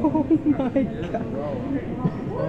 Oh my god.